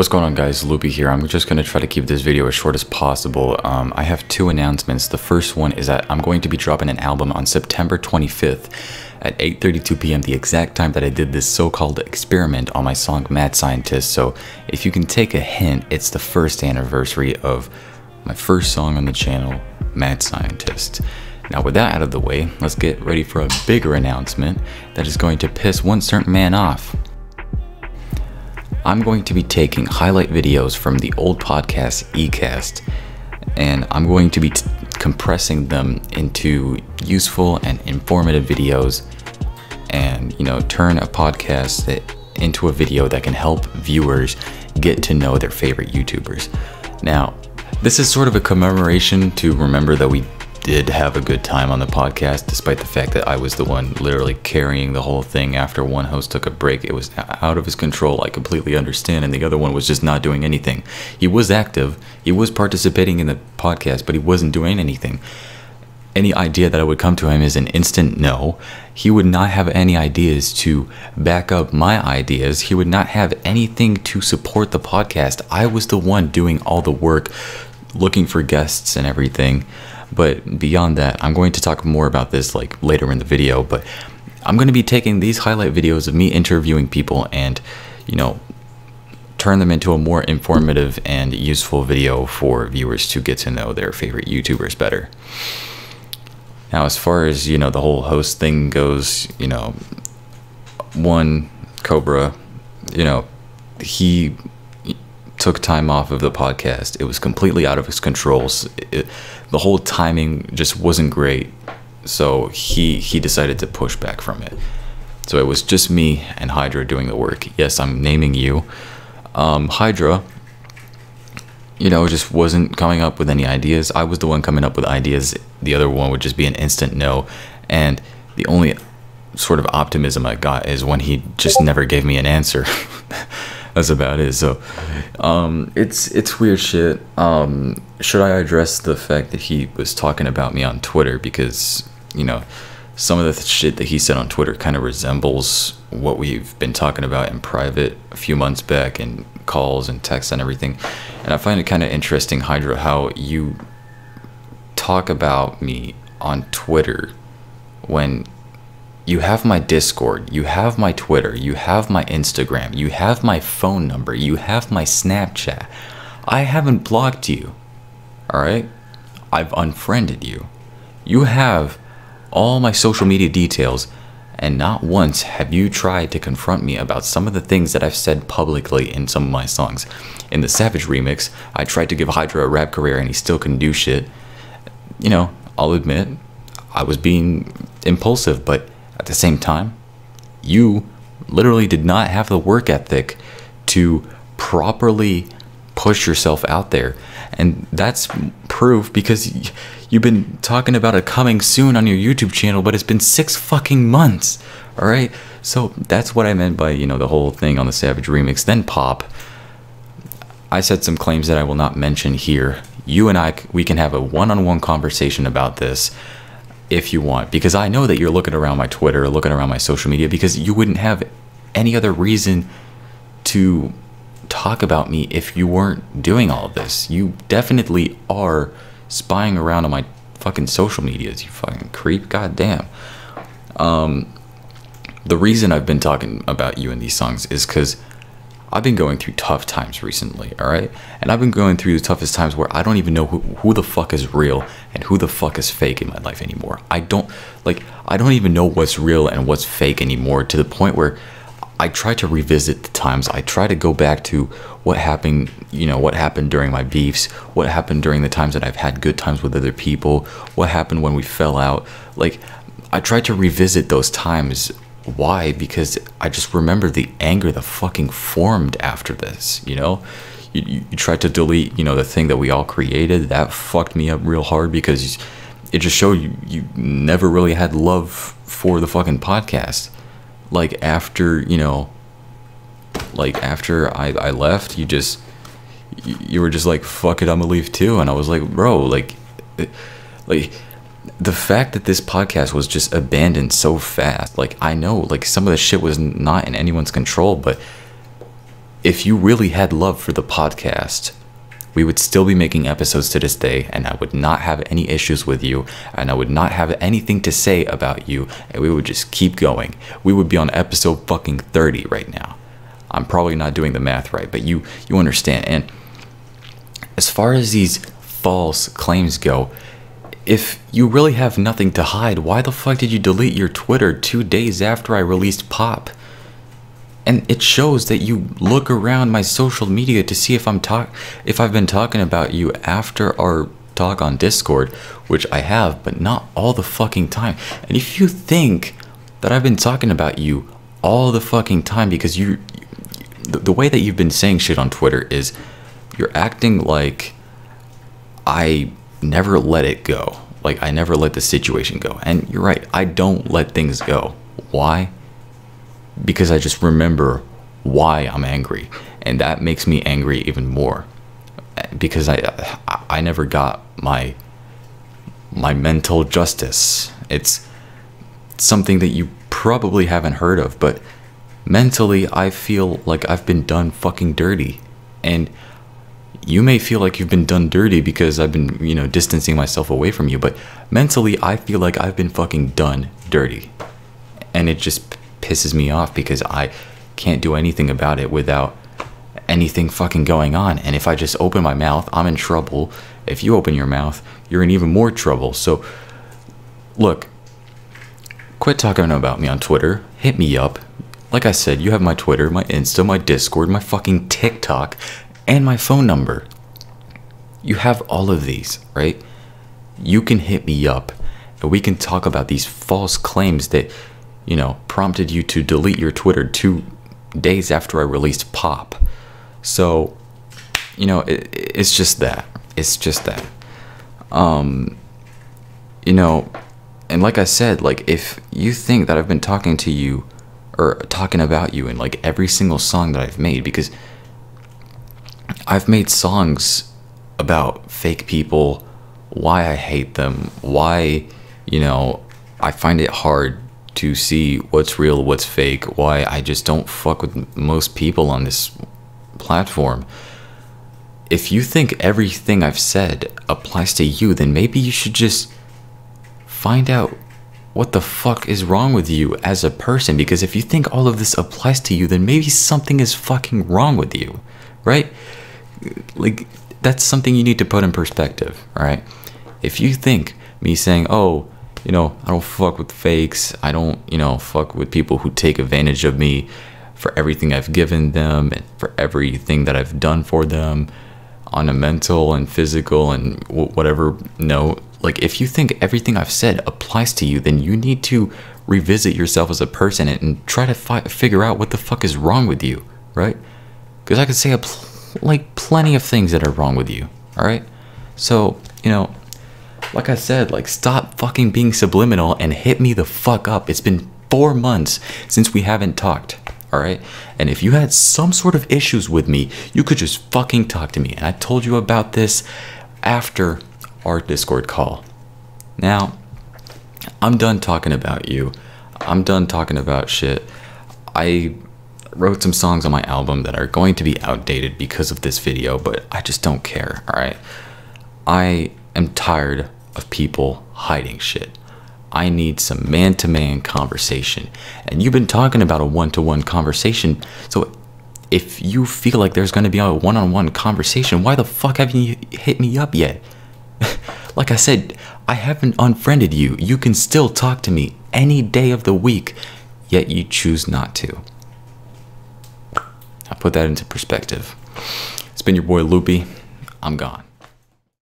What's going on guys, Loopie here. I'm just going to try to keep this video as short as possible. Um, I have two announcements. The first one is that I'm going to be dropping an album on September 25th at 8.32 p.m. the exact time that I did this so-called experiment on my song Mad Scientist. So if you can take a hint, it's the first anniversary of my first song on the channel, Mad Scientist. Now with that out of the way, let's get ready for a bigger announcement that is going to piss one certain man off. I'm going to be taking highlight videos from the old podcast eCast and I'm going to be compressing them into useful and informative videos and you know turn a podcast into a video that can help viewers get to know their favorite YouTubers. Now, this is sort of a commemoration to remember that we did have a good time on the podcast, despite the fact that I was the one literally carrying the whole thing after one host took a break. It was out of his control. I completely understand. And the other one was just not doing anything. He was active, he was participating in the podcast, but he wasn't doing anything. Any idea that I would come to him is an instant no. He would not have any ideas to back up my ideas. He would not have anything to support the podcast. I was the one doing all the work, looking for guests and everything. But beyond that, I'm going to talk more about this like later in the video, but I'm going to be taking these highlight videos of me interviewing people and, you know, turn them into a more informative and useful video for viewers to get to know their favorite YouTubers better. Now, as far as, you know, the whole host thing goes, you know, one, Cobra, you know, he took time off of the podcast. It was completely out of his controls. It, the whole timing just wasn't great. So he he decided to push back from it. So it was just me and Hydra doing the work. Yes, I'm naming you. Um, Hydra, you know, just wasn't coming up with any ideas. I was the one coming up with ideas. The other one would just be an instant no. And the only sort of optimism I got is when he just never gave me an answer. that's about it. So, um, it's it's weird shit. Um, should I address the fact that he was talking about me on Twitter because you know some of the shit that he said on Twitter kind of resembles what we've been talking about in private a few months back in calls and texts and everything. And I find it kind of interesting, Hydra, how you talk about me on Twitter when you have my Discord, you have my Twitter, you have my Instagram, you have my phone number, you have my Snapchat. I haven't blocked you. Alright? I've unfriended you. You have all my social media details, and not once have you tried to confront me about some of the things that I've said publicly in some of my songs. In the Savage remix, I tried to give Hydra a rap career and he still couldn't do shit. You know, I'll admit, I was being impulsive, but at the same time, you literally did not have the work ethic to properly push yourself out there. And that's proof because you've been talking about it coming soon on your YouTube channel, but it's been six fucking months. All right. So that's what I meant by, you know, the whole thing on the Savage remix. Then Pop. I said some claims that I will not mention here. You and I, we can have a one on one conversation about this if you want because I know that you're looking around my Twitter, looking around my social media because you wouldn't have any other reason to talk about me if you weren't doing all of this. You definitely are spying around on my fucking social medias, you fucking creep. God damn. Um, the reason I've been talking about you in these songs is because I've been going through tough times recently, all right? And I've been going through the toughest times where I don't even know who, who the fuck is real and who the fuck is fake in my life anymore. I don't, like, I don't even know what's real and what's fake anymore to the point where I try to revisit the times. I try to go back to what happened, you know, what happened during my beefs, what happened during the times that I've had good times with other people, what happened when we fell out. Like, I try to revisit those times why? Because I just remember the anger that fucking formed after this, you know? You, you, you, tried to delete, you know, the thing that we all created. That fucked me up real hard because it just showed you you never really had love for the fucking podcast. Like after, you know, like after I, I left, you just, you were just like, fuck it, I'm gonna leave too. And I was like, bro, like, eh, like, the fact that this podcast was just abandoned so fast like i know like some of the shit was not in anyone's control but if you really had love for the podcast, we would still be making episodes to this day, and I would not have any issues with you, and I would not have anything to say about you, and we would just keep going. We would be on episode fucking 30 right now. I'm probably not doing the math right, but you you understand. And as far as these false claims go, if you really have nothing to hide, why the fuck did you delete your Twitter two days after I released Pop? And it shows that you look around my social media to see if I'm talk if I've been talking about you after our talk on Discord, which I have, but not all the fucking time. And if you think that I've been talking about you all the fucking time because you the, the way that you've been saying shit on Twitter is you're acting like I never let it go. Like I never let the situation go. And you're right, I don't let things go. Why? Because I just remember why I'm angry. And that makes me angry even more. Because I I never got my my mental justice. It's something that you probably haven't heard of, but mentally I feel like I've been done fucking dirty. And you may feel like you've been done dirty because I've been, you know, distancing myself away from you, but mentally I feel like I've been fucking done dirty. And it just pisses me off because I can't do anything about it without anything fucking going on. And if I just open my mouth, I'm in trouble. If you open your mouth, you're in even more trouble. So, look, quit talking about me on Twitter. Hit me up. Like I said, you have my Twitter, my Insta, my Discord, my fucking TikTok, and my phone number. You have all of these, right? You can hit me up and we can talk about these false claims that, you know, prompted you to delete your Twitter two days after I released Pop. So, you know, it, it's just that. It's just that. Um, you know, and like I said, like if you think that I've been talking to you or talking about you in like every single song that I've made, because I've made songs about fake people, why I hate them, why, you know, I find it hard to see what's real, what's fake, why I just don't fuck with most people on this platform. If you think everything I've said applies to you, then maybe you should just find out what the fuck is wrong with you as a person because if you think all of this applies to you, then maybe something is fucking wrong with you, right? Like that's something you need to put in perspective, right? If you think me saying, "Oh, you know, I don't fuck with fakes. I don't, you know, fuck with people who take advantage of me for everything I've given them and for everything that I've done for them on a mental and physical and whatever note. Like, if you think everything I've said applies to you, then you need to revisit yourself as a person and, try to fi- figure out what the fuck is wrong with you, right? Because I could say a like plenty of things that are wrong with you. All right. So, you know, like I said, like stop fucking being subliminal and hit me the fuck up. It's been four months since we haven't talked. All right. And if you had some sort of issues with me, you could just fucking talk to me. And I told you about this after our Discord call. Now, I'm done talking about you. I'm done talking about shit. I wrote some songs on my album that are going to be outdated because of this video, but I just don't care, alright? I am tired of people hiding shit. I need some man to man conversation. And you've been talking about a one to one conversation, so if you feel like there's going to be a one on one conversation, why the fuck haven't you hit me up yet? like I said, I haven't unfriended you. You can still talk to me any day of the week, yet you choose not to. Put that into perspective. It's been your boy Loopie. I'm gone.